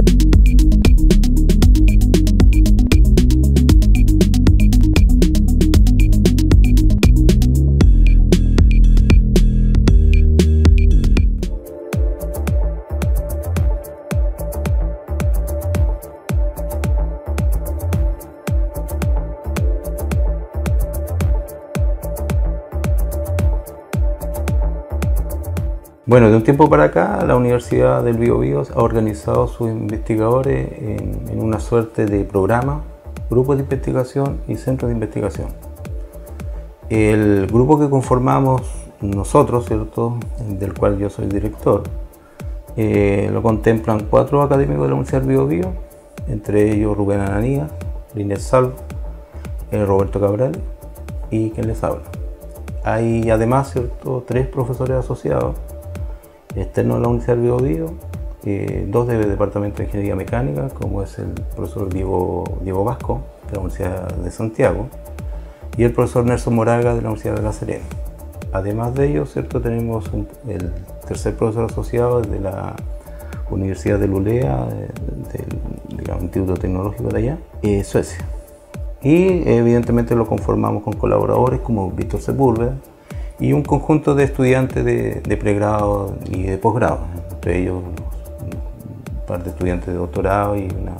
えっ? Bueno, de un tiempo para acá, la Universidad del Biobío ha organizado a sus investigadores en, una suerte de programa, grupos de investigación y centros de investigación. El grupo que conformamos nosotros, ¿cierto? del cual yo soy director, eh, lo contemplan cuatro académicos de la Universidad del Biobío, entre ellos Rubén Ananía, Linés Salvo, eh, Roberto Cabral y quien les habla. Hay además ¿cierto? tres profesores asociados externo a la Universidad del Biobío, eh, dos del Departamento de Ingeniería Mecánica, como es el profesor Diego, Diego Vasco, de la Universidad de Santiago, y el profesor Nelson Moraga, de la Universidad de La Serena. Además de ellos, ¿cierto? tenemos el tercer profesor asociado de la Universidad de Lulea, del Instituto Tecnológico de allá, eh, Suecia. Y evidentemente lo conformamos con colaboradores como Víctor Sepúlveda, y un conjunto de estudiantes de, pregrado y de posgrado, entre ellos un par de estudiantes de doctorado y una,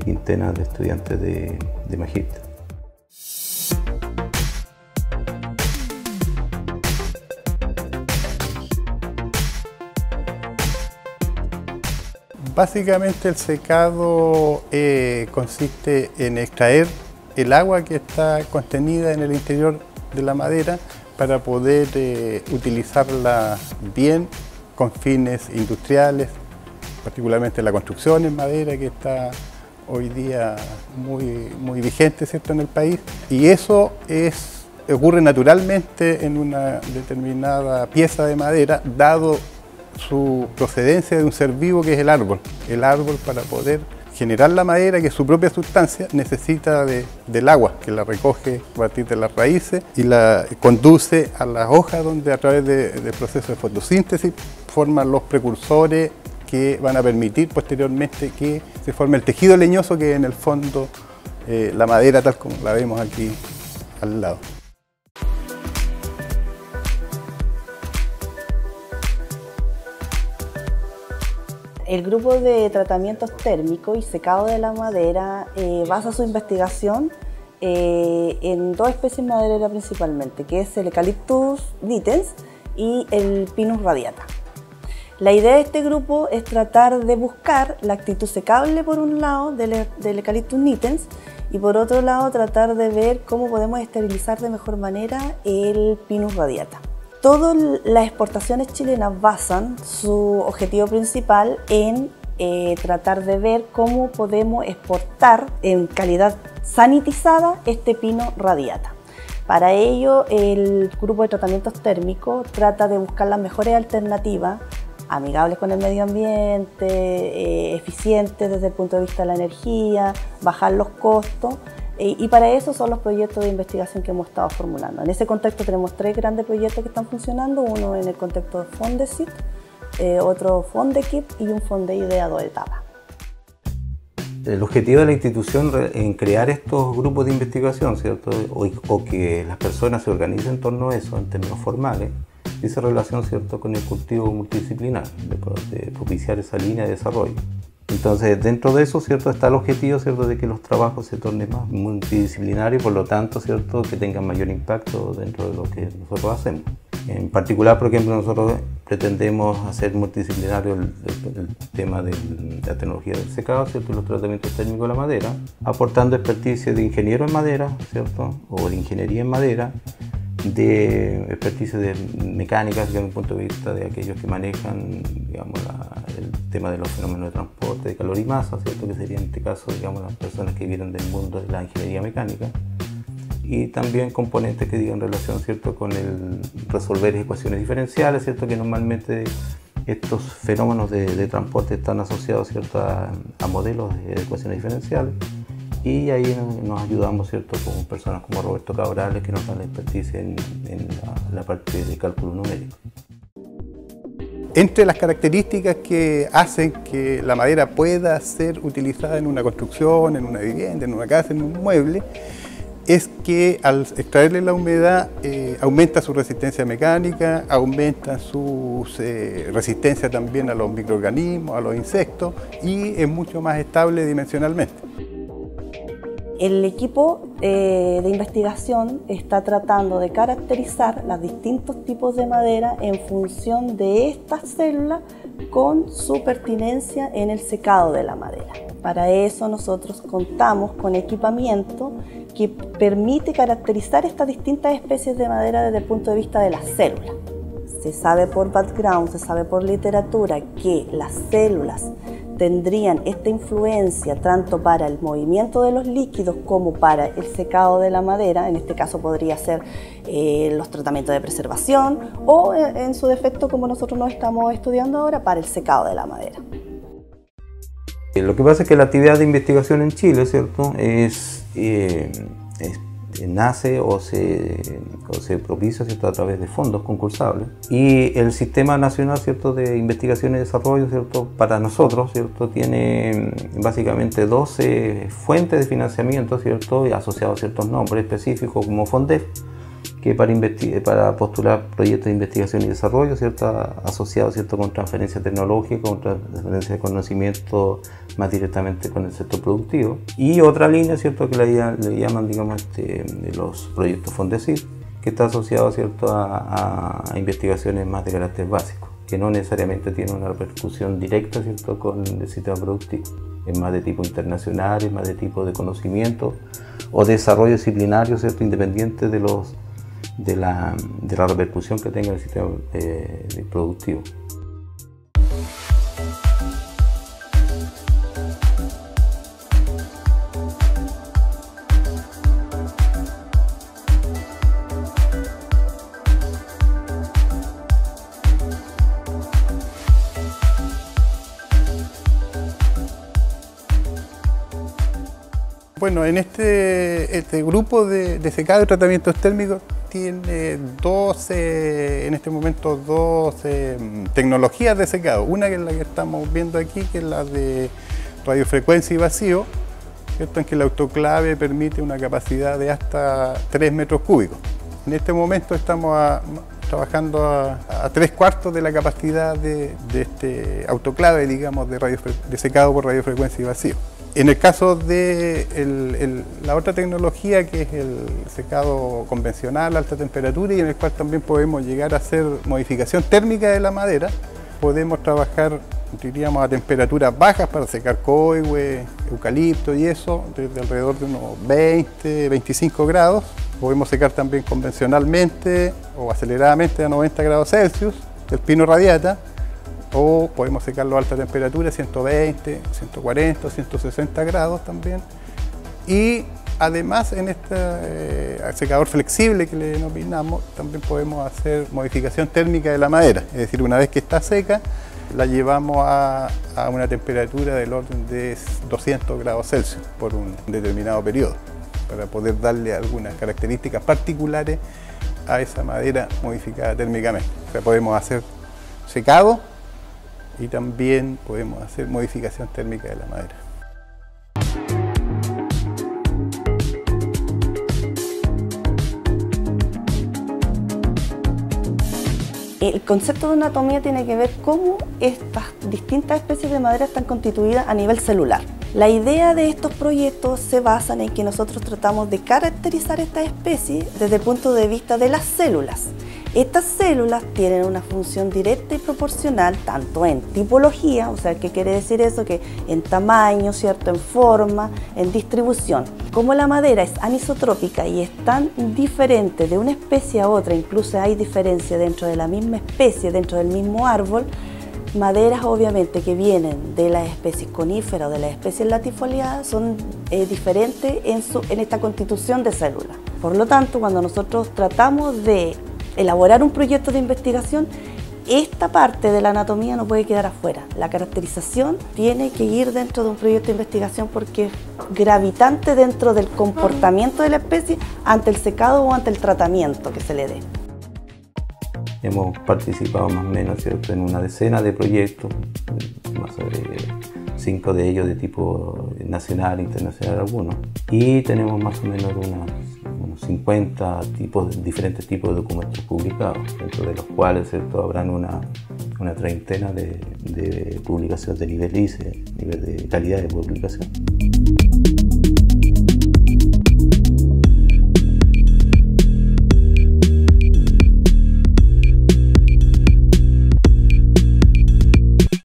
quintena de estudiantes de, de. Básicamente el secado eh, consiste en extraer el agua que está contenida en el interior de la madera para poder eh, utilizarla bien con fines industriales, particularmente la construcción en madera que está hoy día muy, muy vigente ¿cierto? en el país. Y eso es, ocurre naturalmente en una determinada pieza de madera, dado su procedencia de un ser vivo que es el árbol. El árbol para poder generar la madera, que su propia sustancia, necesita del agua, que la recoge a partir de las raíces y la conduce a las hojas, donde a través del proceso de fotosíntesis forman los precursores que van a permitir posteriormente que se forme el tejido leñoso, que en el fondo eh, la madera tal como la vemos aquí al lado. El grupo de tratamientos térmicos y secado de la madera eh, basa su investigación eh, en dos especies madereras principalmente, que es el Eucalyptus nitens y el Pinus radiata. La idea de este grupo es tratar de buscar la actitud secable por un lado del, del Eucalyptus nitens y por otro lado tratar de ver cómo podemos esterilizar de mejor manera el Pinus radiata. Todas las exportaciones chilenas basan su objetivo principal en eh, tratar de ver cómo podemos exportar en calidad sanitizada este pino radiata. Para ello, el grupo de tratamientos térmicos trata de buscar las mejores alternativas amigables con el medio ambiente, eh, eficientes desde el punto de vista de la energía, bajar los costos y para eso son los proyectos de investigación que hemos estado formulando. En ese contexto tenemos tres grandes proyectos que están funcionando, uno en el contexto de Fondesit, eh, otro Fondekip y un Fondei de a dos etapas. El objetivo de la institución en crear estos grupos de investigación, ¿cierto? O, que las personas se organicen en torno a eso en términos formales, dice relación ¿cierto? con el cultivo multidisciplinar, de propiciar esa línea de desarrollo. Entonces, dentro de eso, ¿cierto? Está el objetivo, ¿cierto? De que los trabajos se tornen más multidisciplinarios por lo tanto, ¿cierto? Que tengan mayor impacto dentro de lo que nosotros hacemos. En particular, por ejemplo, nosotros pretendemos hacer multidisciplinario el, tema de la tecnología del secado, ¿cierto? Y los tratamientos técnicos de la madera, aportando experticia de ingeniero en madera, ¿cierto? O de ingeniería en madera, de expertise de mecánica desde mi punto de vista de aquellos que manejan digamos, el tema de los fenómenos de transporte de calor y masa, ¿cierto? que sería en este caso digamos, las personas que vienen del mundo de la ingeniería mecánica, y también componentes que digan relación ¿cierto? con el resolver ecuaciones diferenciales, ¿cierto? que normalmente estos fenómenos de, transporte están asociados ¿cierto? A modelos de ecuaciones diferenciales y ahí nos ayudamos ¿cierto? con personas como Roberto Cabrales que nos dan la expertise en, la, parte de cálculo numérico. Entre las características que hacen que la madera pueda ser utilizada en una construcción, en una vivienda, en una casa, en un mueble, es que al extraerle la humedad eh, aumenta su resistencia mecánica, aumenta su eh, resistencia también a los microorganismos, a los insectos y es mucho más estable dimensionalmente. El equipo eh, de investigación está tratando de caracterizar los distintos tipos de madera en función de estas células con su pertinencia en el secado de la madera. Para eso nosotros contamos con equipamiento que permite caracterizar estas distintas especies de madera desde el punto de vista de las células. Se sabe por background, se sabe por literatura que las células tendrían esta influencia tanto para el movimiento de los líquidos como para el secado de la madera, en este caso podría ser eh, los tratamientos de preservación o eh, en su defecto como nosotros nos estamos estudiando ahora para el secado de la madera. Lo que pasa es que la actividad de investigación en Chile, ¿cierto? es eh, eh, nace o se, se propicia ¿cierto? a través de fondos concursables. Y el Sistema Nacional ¿cierto? de Investigación y Desarrollo ¿cierto? para nosotros ¿cierto? tiene mm, básicamente 12 fuentes de financiamiento ¿cierto? asociados a ciertos nombres específicos como FONDEF que para, para postular proyectos de investigación y desarrollo, ¿cierto? asociados ¿cierto? con transferencia tecnológica, con transferencia de conocimiento más directamente con el sector productivo. Y otra línea ¿cierto? que le, llaman digamos, este, los proyectos FONDECID, que está asociado ¿cierto? A, a, investigaciones más de carácter básico, que no necesariamente tienen una repercusión directa ¿cierto? con el sistema productivo. Es más de tipo internacional, es más de tipo de conocimiento o desarrollo disciplinario ¿cierto? independiente de los de la, de la repercusión que tenga el sistema eh, productivo. Bueno, en este, este grupo de, de secado y tratamientos térmicos tiene 12, en este momento 12 mm, tecnologías de secado. Una que es la que estamos viendo aquí, que es la de radiofrecuencia y vacío, esto en que el autoclave permite una capacidad de hasta 3 metros cúbicos. En este momento estamos trabajando a, tres cuartos de la capacidad de, este autoclave, digamos, de, de secado por radiofrecuencia y vacío. En el caso de la otra tecnología que es el secado convencional a alta temperatura y en el cual también podemos llegar a hacer modificación térmica de la madera, podemos trabajar diríamos a temperaturas bajas para secar coihue, eucalipto y eso, desde alrededor de unos 20, 25 grados. Podemos secar también convencionalmente o aceleradamente a 90 grados Celsius, el pino radiata, o podemos secarlo a alta temperatura, 120, 140, 160 grados también. Y además en este eh, secador flexible que le denominamos, también podemos hacer modificación térmica de la madera, es decir, una vez que está seca, la llevamos a, a una temperatura del orden de 200 grados Celsius por un determinado periodo, para poder darle algunas características particulares a esa madera modificada térmicamente. O sea, podemos hacer secado y también podemos hacer modificación térmica de la madera. El concepto de anatomía tiene que ver cómo estas distintas especies de madera están constituidas a nivel celular. La idea de estos proyectos se basa en que nosotros tratamos de caracterizar estas especies desde el punto de vista de las células. Estas células tienen una función directa y proporcional tanto en tipología, o sea, ¿qué quiere decir eso? Que en tamaño, ¿cierto? En forma, en distribución. Como la madera es anisotrópica y es tan diferente de una especie a otra, incluso hay diferencia dentro de la misma especie, dentro del mismo árbol, maderas obviamente que vienen de las especies coníferas o de las especies latifoliadas son eh, diferentes en, en esta constitución de células. Por lo tanto, cuando nosotros tratamos de elaborar un proyecto de investigación, esta parte de la anatomía no puede quedar afuera. La caracterización tiene que ir dentro de un proyecto de investigación porque es gravitante dentro del comportamiento de la especie ante el secado o ante el tratamiento que se le dé. Hemos participado más o menos ¿cierto? en una decena de proyectos, más de cinco de ellos de tipo nacional, internacional algunos, y tenemos más o menos unos 50 tipos, diferentes tipos de documentos publicados, dentro de los cuales habrán una, una treintena de, de publicaciones de nivel ICE, nivel de calidad de publicación.